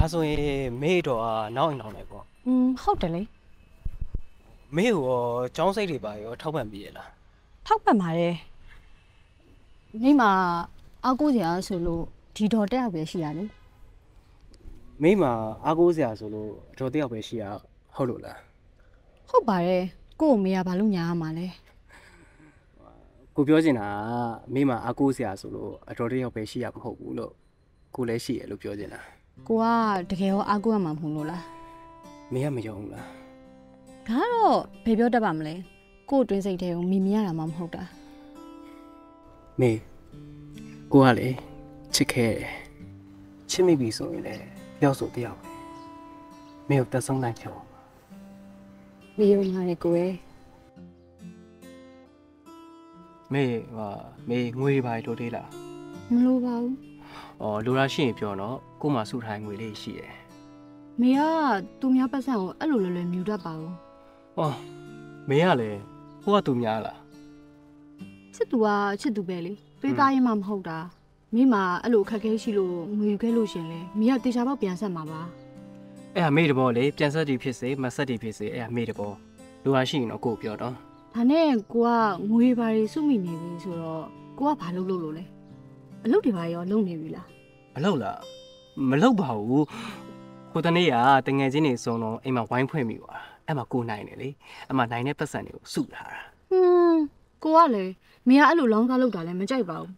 ဒါဆိုရင်မေတော့ကနောက်အိမ်နောက်နေပေါ့ อืมဟုတ်တယ်လေ မေကိုရောចောင်းစိတ်တွေပါရောထောက်ပံ့ပြီးရလား ထောက်ပံ့ပါတယ်မိမအောက်ကိုစရာဆိုလို့ဒီတော်တက်ရောက်ပဲရှိရတယ် မေမှာအားကိုးစရာဆိုလို့အတော်တယောက်ပဲရှိရဟုတ်လို့လား ဟုတ်ပါတယ်ကို့ကိုမေကဘာလို့ညာရမှာလဲ ကိုပြောချင်တာကမေမှာအားကိုးစရာဆိုလို့အတော်တယောက်ပဲရှိရမဟုတ်ဘူးလို့ကိုလည်းရှိရလို့ပြောချင်တာ ကိုကတကယ်ရောအားကိုးရမှာမဟုတ်လို့လားမေကမယုံဘူးလားဒါကတော့ဘယ်ပြောတတ်ပါမလဲကို့အတွင်းစိတ်ထဲကိုမိမိရတာမှမဟုတ်တာမေကိုကလေချစ်ခဲ့တယ်ချစ်မိပြီဆိုရင်လည်းတယောက်ဆိုတယောက်ပဲမေကိုတက်ဆုံးနိုင်ချောမိယုံရတယ်ကိုယ်မေဟာမေငွေပါတိုးသေးလားမလိုပါဘူး။ အော်လိုရာရှိရင်ပြောတော့ကို့မှာစုထိုင်ငွေလေးရှိတယ်မေကသူများပတ်စံကိုအဲ့လိုလွယ်လွယ်မြူတတ်ပါဘူး။အော်မေကလည်းကိုကသူများလားချစ်သူကချစ်သူပဲလေသွေးသားရင်မှမဟုတ်တာမိမအဲ့လိုအခက်အခဲရှိလို့ငွေယူခဲ့လို့ရှရင်လေမိကတေချာပေါက်ပြန်ဆက်မှာပါ။အဲ့ဟာမေတဘောလေပြန်ဆက်တီဖြစ်စေမဆက်တီဖြစ်စေအဲ့ဟာမေတဘောလိုရာရှိရင်တော့ကို့ပြောတော့ဒါနဲ့ကိုကငွေဘာတွေစုမိနေပြီဆိုတော့ကိုကဘာလုပ်လို့လို့လဲ အလုပ်တွေဘာရောလုပ်နေပြီလားမလုပ်လားမလုပ်ပါဘူး။ကိုတနေ့ကတငယ်ချင်းတွေစုံတော့အိမ်မှာဝိုင်းဖွင့်မိသွား။အဲ့မှာကိုနိုင်တယ်လေ။အဲ့မှာနိုင်တဲ့ပတ်စံတွေကိုစုထားတာဟွန်းကိုကလည်းမိကအဲ့လိုလောင်းကားလုပ်တာလည်းမကြိုက်ပါဘူး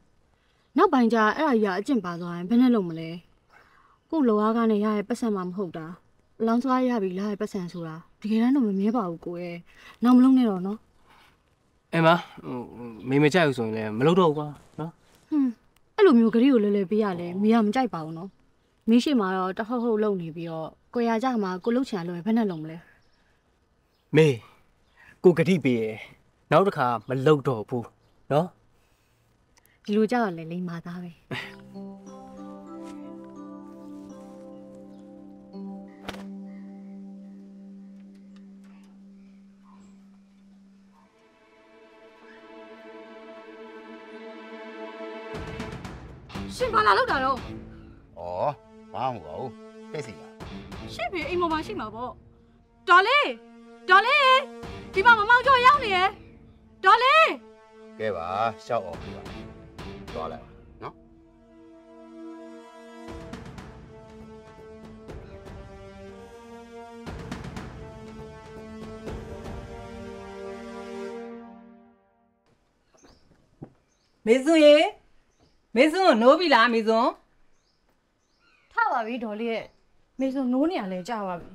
နောက်ပိုင်းကျအဲ့ဒါကြီးကအကျင့်ပါသွားရင်ဘယ်နဲ့လုပ်မလဲကို့လောအားကနေရရဲ့ပတ်စံမှမဟုတ်တာလောင်းစားရပြီလားရဲ့ပတ်စံဆိုတာတကယ်တမ်းတော့မမြဲပါဘူးကိုရဲ့နောက်မလုပ်နဲ့တော့နော်။အဲ့မှာဟိုမေမကြိုက်ဘူးဆိုရင်လည်းမလုပ်တော့ဘူးကွာနော်ဟွန်း အဲ့လိုမျိုးဂရီကိုလဲလဲပေးရလဲမိကမကြိုက်ပါဘူးနော်မင်းရှိမှာတော့တဟုတ်ဟုတ်လုပ်နေပြီးတော့ကိုရကြမှာကိုလှုပ်ချင်ရလို့ဘယ်နဲ့လုပ်မလဲ။မေကိုဂတိပေးရယ်နောက်တစ်ခါမလုပ်တော့ဘူးနော်ဒီလိုကြောက်ရလဲလိမ္မာသားပဲ ရှင်ဘာလာလောက်တာတော့။ဩဘာမှမဟုတ်ပါဘူး။သိစီလားရှင့်ဖေအိမ်ပေါ်မှာရှိမှာပေါ့ဒေါ်လေးဒေါ်လေးဒီမှာမမောင်ကျော်ရောက်နေရယ်ဒေါ်လေး။ကဲပါရှောက်အောင်ပြပါ။သွားလိုက်ပါနော်မေစွန်ရေ မေစွန်ကိုနိုးပြီလားမေစွန်ထပါပြီဒေါ်လေးရဲ့မေဆိုနိုးနေရလဲကြာပါပြီ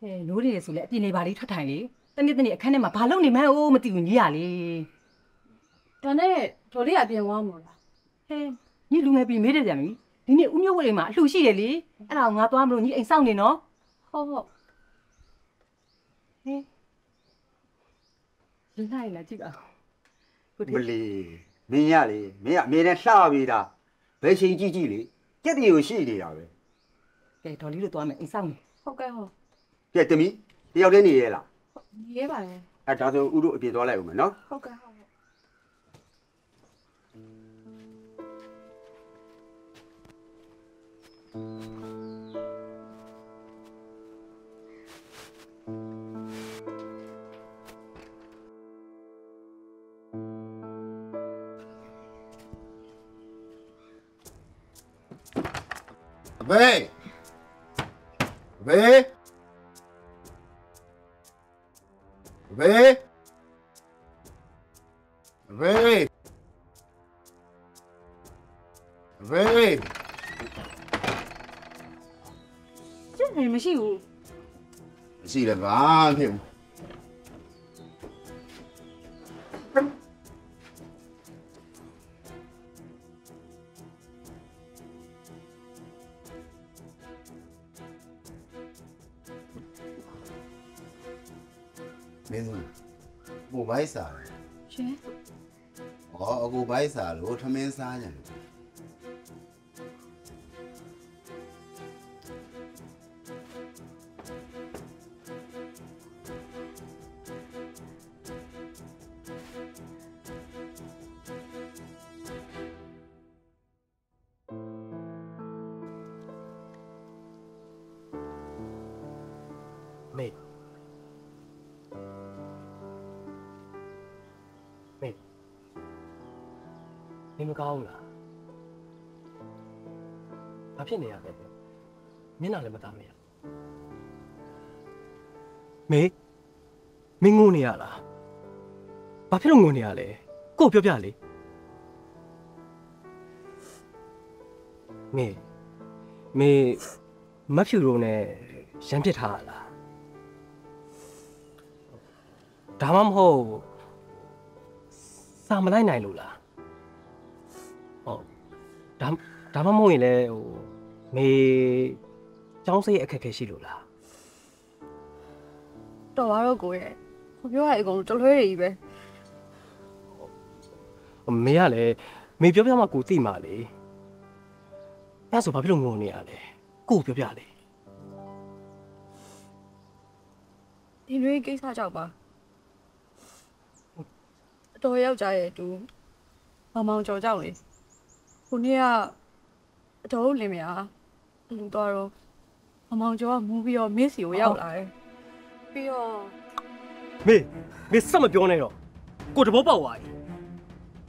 ဟဲ့နိုးနေရဆိုလေအပြင်နေပါလေးထွက်ထိုင်လေတနေ့တနေ့အခန်းထဲမှာဘာလုပ်နေမှန်းအိုးမသိဘူးညီရလေဒါနဲ့ဒေါ်လေးကပြန်သွားမှာလားဟဲ့ညီလူငယ်ပြီမေးတယ်ပြန်ပြီဒီနေ့ဦးမျိုးဝတ်လေးမှာအလှရှိတယ်လေအဲ့ဒါကိုငါသွားမလို့ညီအိမ်စောင့်နေနော်ဟုတ်ဟုတ်ဟဲ့လလိုက်လာကြည့်ပါဟုတ်တ။မယ်လီ မင်းရလေမင်းကအမြဲတမ်းလှပေးတာဘယ်ချိန်ကြည့်ကြည့်လေကြက်တီကိုရှိနေတာပဲကဲဒေါ်လေးတို့သွားမယ်အိမ်စောင့်နေဟုတ်ကဲ့ဟုတ်။ကြက်တမီတယောက်တည်းနေရဲလားရဲပါလေ။အဲဒါဆိုဥတို့အပြင်သွားလိုက်ဦးမယ်နော်ဟုတ်ကဲ့ဟုတ်။အ ဘေးအဘေးအဘေးအဘေးအဘေးကျင့်နေမ 민수, 뭐 많이 싸? 쟤? 어, 어구 많이 싸. 뭐 처음엔 싸냐? mệt နေမကောင်းဘူးလားဘာဖြစ်နေရလဲမျက်နှာလည်းမသားမရမေမင်းငိုနေရလားဘာဖြစ်လို့ငိုနေရလဲကို့ပြောပြလေမေမေမဖြူတော့နဲ့ရမ်းပစ်ထားရလားဒါမှမဟုတ်စာမလိုက်နိုင်လို့လား ဟုတ်ဒါဒါမှမဟုတ်ရင်လည်းဟိုမေចောင်းစိတ်အခက်အခဲရှိလို့လားတော်ပါတော့ကိုရဲ့ကိုပြောရအကုန်တလွဲတွေကြီးပဲမေကလည်းမေပြောပြမှကိုသိမှာလေအဲ့ဒါဆိုဘာဖြစ်လို့ငုံနေရလဲကိုပြောပြလေဒီလွေးကိစ္စကြောက်ပါအတော်ယောက်ျားရဲ့တူမမောင်ကြော်ကြောက်လေ ခုနေ့ကအတော်လင်းမြာလူတော့တော့မမောင်ကျော်ကမူးပြီးတော့မစ်စီကိုရောက်လာတယ်ပြီးတော့မေမေစက်မပြောနဲ့တော့ကိုတဘောပေါက်သွားပြီ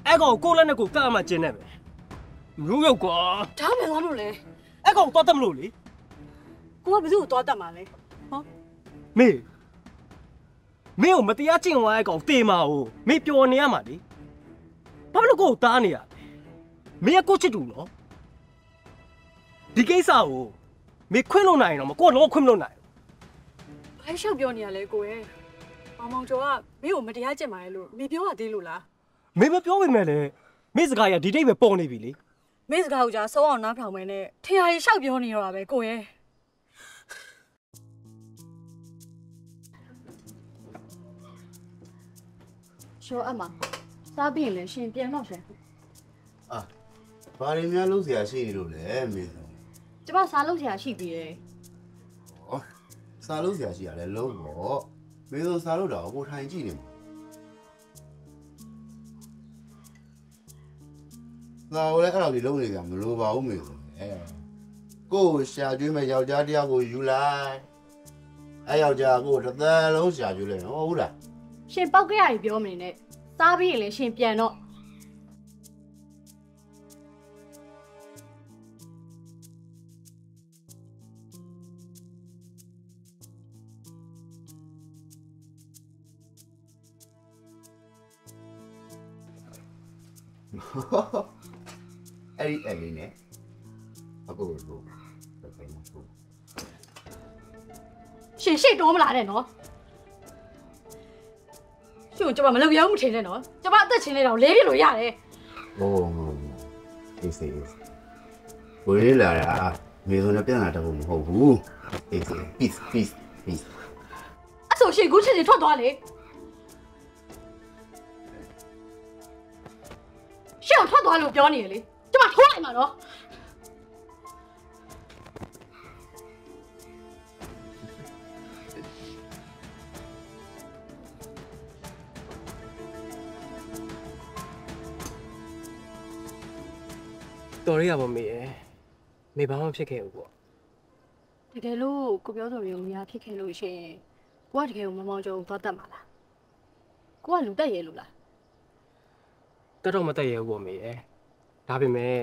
အဲ့ကောင်ကိုလက်နဲ့ကိုတတ်အမှကျင်းနေမယ်မလို့ရောက်ကွာဒါမှမဟုတ်လို့လေအဲ့ကောင်တော့တတ်မလို့လေကိုကဘယ်သူ့ကိုသွားတတ်မှာလဲမေမေကိုမတရားကျင့်သွားတဲ့ကောင်တေမာကိုမေပျော်နေရမှာလေဘာလို့ကိုကိုတားနေရလဲ မေကကိုချစ်တူနော်ဒီကိစ္စကိုမေခွင့်လို့နိုင်ရင်တော့မကိုကလုံးဝခွင့်မလို့နိုင်ဘာရှောက်ပြောနေရလဲကိုရဲ့မမောင်ကျော်ကမင်းကိုမတရားကျင့်ပါလေလို့မပြောရသေးလို့လားမေမပြောပေမဲ့လည်းမေစကားရဒီတိတ်ပဲပေါ်နေပြီလေမင်းစကားကိုကြာဆုံးအောင်နားထောင်မယ်နဲ့ထင်ရည်ရှောက်ပြောနေတော့တာပဲကိုရဲ့ရှောအမစားပြီးရင်လည်းရှင်ပြန်တော့ရှင်အာ ဘာတွေများလုံးเสียရှိနေလို့လဲမင်းတို့ ကျမစားလို့ဆရာရှိသေးတယ် ဩစားလို့เสียရှိရလဲလုံးပေါ့မင်းတို့စားလို့တော့ကိုထိုင်ကြည့်နေမှာသာဝလဲအဲ့လိုဒီလုံးနေကြမလိုပါဘူးမင်းတို့အဲကိုယ်ရှာကျွေးမဲ့ယောက်ျားတစ်ယောက်ကိုယူလိုက်အဲယောက်ျားကိုတစ်သက်လုံးရှာကျွေးလိုက်ဟုတ်ဘူးလား ရှင်ပောက်ကရကြီးပြောမနေနဲ့စားပြီးရင်လည်းရှင်ပြန်တော့ အဲ့ဒီအဲ့လေးနဲ့အကိုတို့တစ်ခါမှဆိုရှင်ရှေ့တိုးမလာနဲ့နော်ရှင်ကိုကျမမလုပ်ရဘူးမထင်နဲ့နော်ကျမအသက်ချင်းလေးတော့လဲပြလို့ရတယ်โอ้အေးစေးဘယ်လေးလာတာမေစုံနဲ့ပြန်လာတော့မဟုတ်ဘူးအေးစေး peace peace peace အဲ့ဆိုရှင်ကူးချစ်ချင်ထွက်သွားလေ ရှေ့ကိုထွက်သွားလို့ပြောနေရလေကျမထိုးလိုက်မှာနော်တော်ရရပါမေရယ်မေဘာမှဖြစ်ခဲ့ဘူးပေါ့တကယ်လို့ကိုပြောဆိုမျိုးများဖြစ်ခဲ့လို့ရှင်ကိုကတကယ်ကိုမမောင်ကြုံသွားတတ်မှာလားကိုကလူတက်ရဲလို့လား တက်တော့မတက်ရဘူးပေါ့မေရယ်ဒါပေမဲ့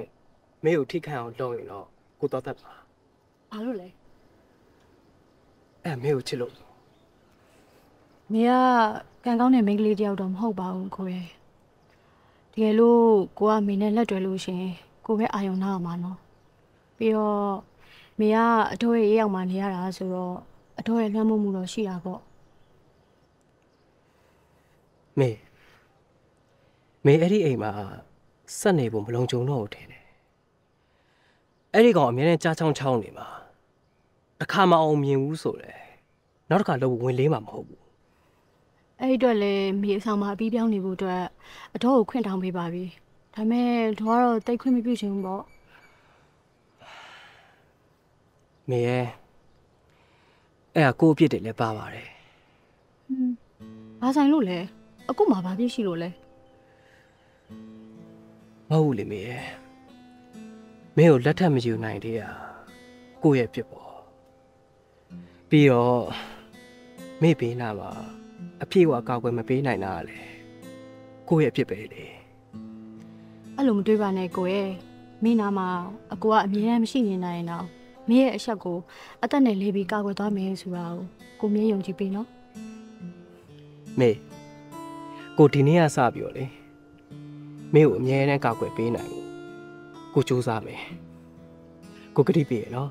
မေကိုထိခိုက်အောင်လုပ်ရင်တော့ကိုတော့တတ်ပါဘာလို့လဲအဲ့မေကိုချစ်လို့မေကကံကောင်းတဲ့မိန်းကလေးတယောက်တော့မဟုတ်ပါဘူးကိုရဲ့တကယ်လို့ကိုကမေနဲ့လက်တွဲလို့ရှင်ကိုပဲအာယုံနာအောင်ပါနော်ပြီးတော့မေကအတော်ရဲ့ရောက်မှနေရတာဆိုတော့အတော်ရဲ့လွှမ်းမိုးမှုတော့ရှိတာပေါ့မေ မေအဲ့ဒီအိမ်မှာစက်နေဖို့မလုံခြုံတော့ဘူးထင်တယ်အဲ့ဒီကောင်အမြဲတမ်းကြားချောင်းချောင်းနေမှာတစ်ခါမအောင်မြင်ဘူးဆိုတယ်နောက်တစ်ခါတော့ဝင်လေးမှာမဟုတ်ဘူးအဲ့ဒီအတွက်လည်းမေအဆောင်မှာအပြီးပြောင်းနေဖို့အတွက်အတော်ကိုခွင့်တောင်းပေးပါပြီဒါပေမဲ့တော့ကတော့တိတ်ခွင့်မပြုချင်ဘူးပေါ့မေရဲ့အဲ့ဒါကိုယ့်အပြစ်တွေလည်းပါပါတယ်ဘာဆိုင်လို့လဲအခုမှဘာဖြစ်ရှိလို့လဲ မဟုတ်ဘူးလေမေရဲ့မင်းကိုလက်ထပ်မယူနိုင်သေးတာကိုယ့်ရဲ့အပြစ်ပေါ့ပြီးတော့မေ့ပေးနာမှာအပြည့်အဝကောက်ွယ်မပေးနိုင်တာကလေကိုယ့်ရဲ့အဖြစ်ပဲလေအဲ့လိုမတွေးပါနဲ့ကိုရဲ့မင်းနာမှာအကိုကအမြဲတမ်းမရှိနေနိုင်ရင်တော့မင်းရဲ့အဆက်ကိုအသက်နဲ့လေးပြီးကာကွယ်သွားမယ်ဆိုတာကိုကိုမြဲယုံကြည်ပေးနော်မေကိုဒီနေ့ကစပြီးတော့လေ မေကိုအမြဲတမ်းကောက်ွယ်ပေးနိုင်ဘူးကိုစူးစမ်းမယ်ကိုကတိပေးရနော်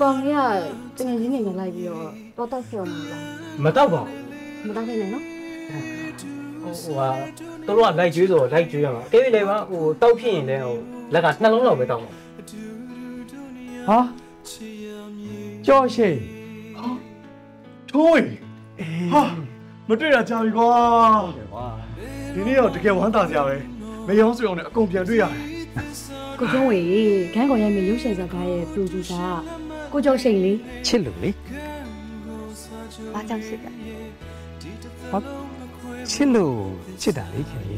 ကောင်းကြီးကတကယ်ချင်းနေနဲ့လိုက်ပြီးတော့တော့တောက်ဆော်မှာလားမတော့ပါဘူးမတောက်ခဲ့နဲ့နော်ဟိုဟိုဟာတို့ကလိုက်ကျွေးဆိုတော့လိုက်ကျွေးရမှာတေးပြီလေပါဟိုတောက်ဖြစ်ရင်လည်းဟိုလက်ကနှလုံးလောက်ပဲတောက်မှာဟာကြောက်ရှိဟာထိုးဟာမတွေ့တာကြာပြီကွာဒီနေ့တော့တကယ်ဝမ်းသာစရာပဲမယောင်းစုံနဲ့အကုန်ပြန်တွေ့ရတယ်ကိုကျောင်းဝေခန်းကောင်ရိုက်မယ့်ရုပ်ရှင်ဇာတ်ကားရဲ့ producer က ကိုကျော်ရှိန်လေး ချစ်လို့လေ ဘာကြောင့်ရှိလဲ ချစ်လို့ချစ်တာလေခင်ဗျ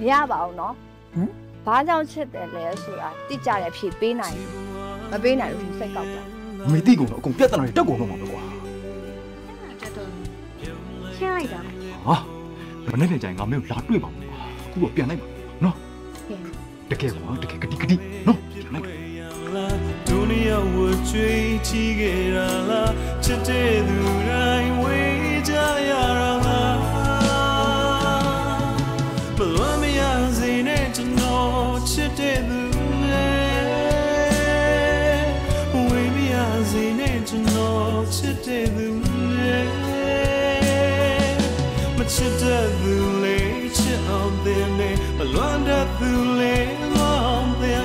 မရပါဘူးเนาะ ဟမ် ဘာကြောင့်ချစ်တယ်လဲဆိုတာတိကျတဲ့အဖြေပေးနိုင်ဘူးမပေးနိုင်လို့စိတ်ကောက်တာ မေတိကုန်တော့အကုန်ပြတ်တနာတွေတက်ကုန်တော့မှာပဲကွာ ရှင်းလိုက်တာ ဟာမနေ့ပြန်ကြရင်ငါမင်းကိုလာတွေ့ပါမယ်ကွာအခုတော့ပြန်လိုက်ပါနော်တကယ်ကွာတကယ်ဂတိဂတိနော်ပြန်လိုက် ဒုနီယာဝ ချွေချီခဲ့ရလားချစ်တဲ့သူတိုင်းဝေးကြရတာလားဘလွမ်းမရစေနဲ့ကျွန်တော်ချစ်တဲ့သူနဲ့ဝေးမရစေနဲ့ကျွန်တော်ချစ်တဲ့သူနဲ့မချစ်တဲ့သူလေးချစ်အောင်တဲ့နဲ့ဘလွမ်းတဲ့သူလေးလွမ်းအောင်တဲ့